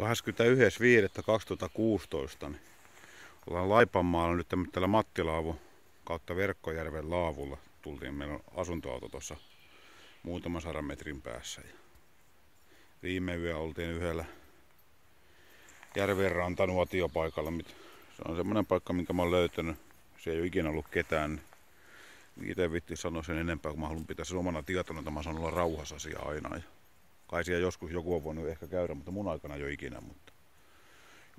21.5.2016 niin ollaan Laipanmaalla nyt tällä Mattilaavu kautta Verkkojärven laavulla. Tultiin, meillä on asuntoauto tuossa muutaman sadan metrin päässä. Ja viime yö oltiin yhdellä järven rantanuotiopaikalla. Se on semmoinen paikka, minkä mä oon löytänyt. Se ei ole ikinä ollut ketään. Itse vitti sanoa sen enempää, kun mä haluan pitää sen omana tietona, että mä saan olla rauhassa aina. Ja kai siellä joskus joku on voinut ehkä käydä, mutta mun aikana jo ikinä. Mutta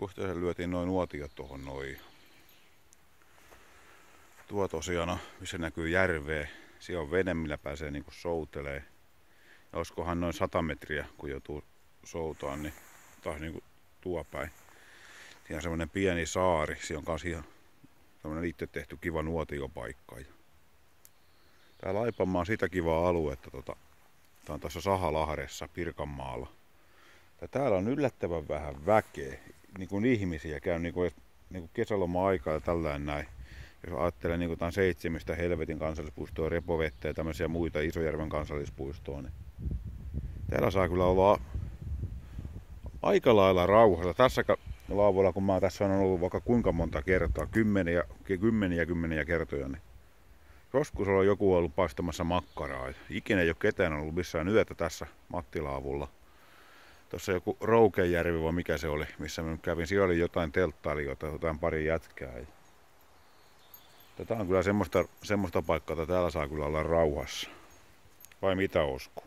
just lyötiin noin nuotiot tuohon noin. Tuo tosiaan, missä näkyy järveä. Siellä on vene, millä pääsee niinku soutelee. Ja olisikohan noin 100 metriä, kun joutuu soutaan, niin taas niinku tuo päin. Siinä on semmonen pieni saari. Siinä on kanssa ihan tämmönen itse tehty kiva nuotiopaikka. Tää Laipanmaa on sitä kivaa aluetta. Tota, tää on tässä Sahalahdessa Pirkanmaalla. Ja täällä on yllättävän vähän väkeä. Niin kuin ihmisiä käy niin kuin, niin kuin kesäloma-aikaa ja tällainen näin. Jos ajattelee niin kuin seitsemistä Helvetin kansallispuistoa, Repovettä ja tämmöisiä muita Isojärven kansallispuistoa, niin täällä saa kyllä olla aika lailla rauhassa. Tässä laavulla, kun mä tässä on ollut vaikka kuinka monta kertaa, kymmeniä, kymmeniä, kymmeniä kertoja, niin joskus on joku ollut paistamassa makkaraa. Ikinä ei ole ketään ollut missään yötä tässä Mattilaavulla. Tuossa joku Roukejärvi vai mikä se oli, missä mä kävin. Siellä oli jotain telttailijoita, jotain pari jätkää. Tätä on kyllä semmoista, semmoista paikkaa, että täällä saa kyllä olla rauhassa. Vai mitä Osku?